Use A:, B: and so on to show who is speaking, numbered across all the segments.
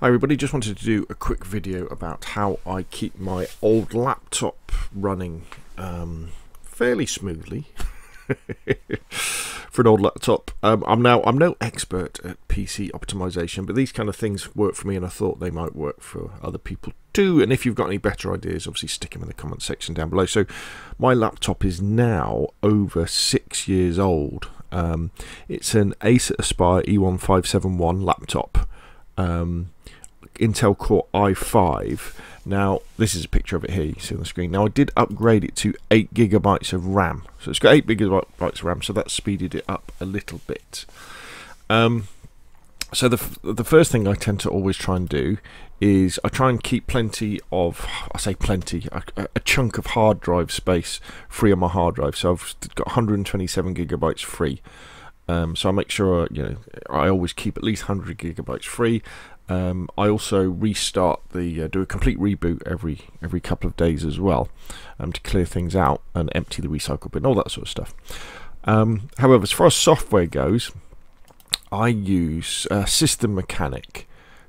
A: Hi everybody, just wanted to do a quick video about how I keep my old laptop running um, fairly smoothly for an old laptop. Um, I'm now I'm no expert at PC optimization, but these kind of things work for me, and I thought they might work for other people too. And if you've got any better ideas, obviously stick them in the comment section down below. So my laptop is now over six years old. Um, it's an Acer Aspire E1571 laptop. Um, Intel Core i5. Now, this is a picture of it here, you see on the screen. Now, I did upgrade it to 8 gigabytes of RAM. So it's got 8 gigabytes of RAM, so that speeded it up a little bit. Um, so the, the first thing I tend to always try and do is I try and keep plenty of, I say plenty, a, a chunk of hard drive space free on my hard drive. So I've got 127 gigabytes free. Um, so I make sure you know I always keep at least 100 gigabytes free. Um, I also restart the uh, do a complete reboot every every couple of days as well um, to clear things out and empty the recycle bin, all that sort of stuff. Um, however, as far as software goes, I use uh, System Mechanic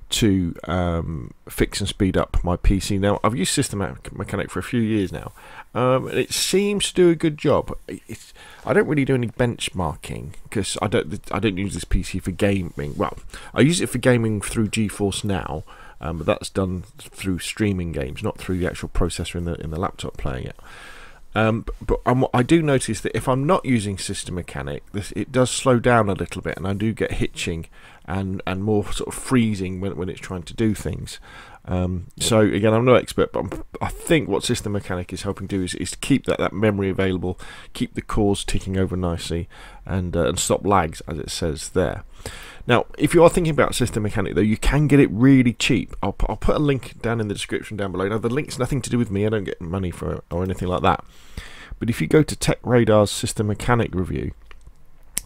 A: to um, fix and speed up my PC. Now, I've used System Mechanic for a few years now, um, and it seems to do a good job. It's, I don't really do any benchmarking because I don't I don't use this PC for gaming. Well, I use it for gaming through GeForce Now, um, but that's done through streaming games, not through the actual processor in the in the laptop playing it. Um, but, but I do notice that if I'm not using System Mechanic, this, it does slow down a little bit, and I do get hitching and and more sort of freezing when when it's trying to do things. Um, so again, I'm no expert, but I'm, i think what System Mechanic is helping do is, is to keep that, that memory available, keep the cores ticking over nicely, and uh, and stop lags as it says there. Now, if you are thinking about System Mechanic, though, you can get it really cheap. I'll, I'll put a link down in the description down below. Now, the link's nothing to do with me. I don't get money for it or anything like that. But if you go to Tech Radar's System Mechanic review,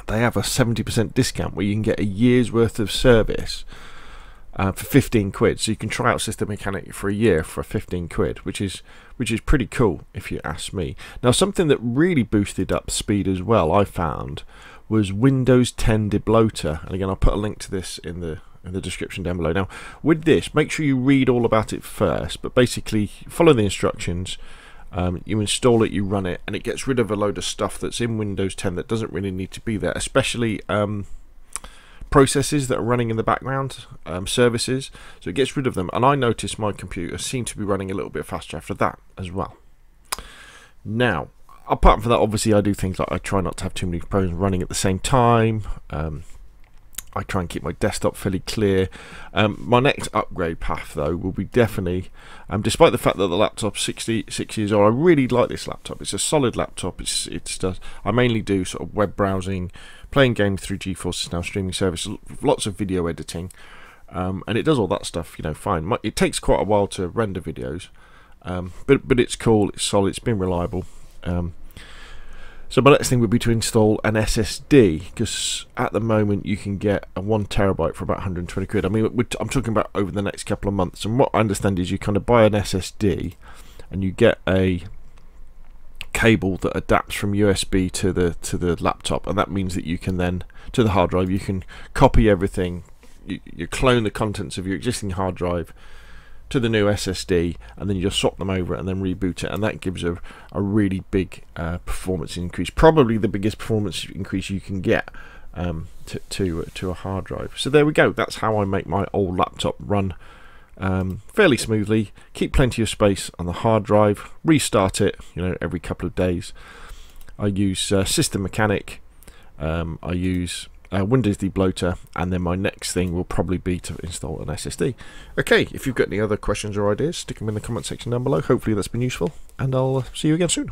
A: they have a 70% discount where you can get a year's worth of service uh, for 15 quid. So you can try out System Mechanic for a year for 15 quid, which is which is pretty cool if you ask me. Now, something that really boosted up speed as well, I found, was Windows 10 Debloater. And again, I'll put a link to this in the in the description down below. Now, with this, make sure you read all about it first, but basically follow the instructions. Um, you install it, you run it, and it gets rid of a load of stuff that's in Windows 10 that doesn't really need to be there, especially um, processes that are running in the background, um, services. So it gets rid of them, and I noticed my computer seemed to be running a little bit faster after that as well. Now, apart from that, obviously, I do things like I try not to have too many programs running at the same time. Um, I try and keep my desktop fairly clear. Um, my next upgrade path, though, will be definitely, um, despite the fact that the laptop's 66 years old, I really like this laptop. It's a solid laptop. It's it's does. I mainly do sort of web browsing, playing games through GeForce now streaming service, lots of video editing, um, and it does all that stuff. You know, fine. It takes quite a while to render videos, um, but but it's cool. It's solid. It's been reliable. Um, so my next thing would be to install an SSD because at the moment you can get a one terabyte for about 120 quid. I mean, I'm talking about over the next couple of months. And what I understand is you kind of buy an SSD and you get a cable that adapts from USB to the to the laptop, and that means that you can then to the hard drive you can copy everything. You, you clone the contents of your existing hard drive to the new SSD and then you just swap them over and then reboot it and that gives a, a really big uh, performance increase. Probably the biggest performance increase you can get um, to, to, to a hard drive. So there we go. That's how I make my old laptop run um, fairly smoothly. Keep plenty of space on the hard drive. Restart it you know every couple of days. I use uh, System Mechanic. Um, I use uh, Windows debloater, and then my next thing will probably be to install an SSD. Okay, if you've got any other questions or ideas, stick them in the comment section down below. Hopefully that's been useful, and I'll uh, see you again soon.